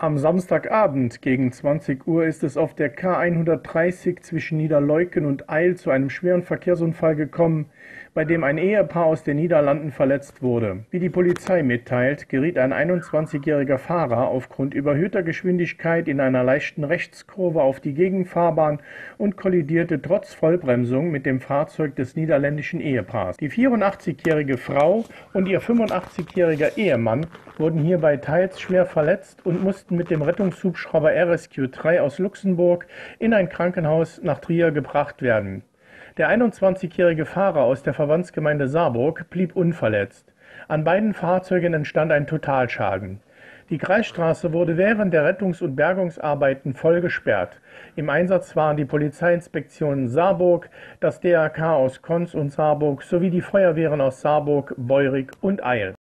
Am Samstagabend gegen 20 Uhr ist es auf der K 130 zwischen Niederleuken und Eil zu einem schweren Verkehrsunfall gekommen, bei dem ein Ehepaar aus den Niederlanden verletzt wurde. Wie die Polizei mitteilt, geriet ein 21-jähriger Fahrer aufgrund überhöhter Geschwindigkeit in einer leichten Rechtskurve auf die Gegenfahrbahn und kollidierte trotz Vollbremsung mit dem Fahrzeug des niederländischen Ehepaars. Die 84-jährige Frau und ihr 85-jähriger Ehemann wurden hierbei teils schwer verletzt und mussten mussten mit dem Rettungshubschrauber RSQ 3 aus Luxemburg in ein Krankenhaus nach Trier gebracht werden. Der 21-jährige Fahrer aus der Verbandsgemeinde Saarburg blieb unverletzt. An beiden Fahrzeugen entstand ein Totalschaden. Die Kreisstraße wurde während der Rettungs- und Bergungsarbeiten voll gesperrt. Im Einsatz waren die Polizeiinspektionen Saarburg, das DRK aus Konz und Saarburg sowie die Feuerwehren aus Saarburg, Beurig und Eil.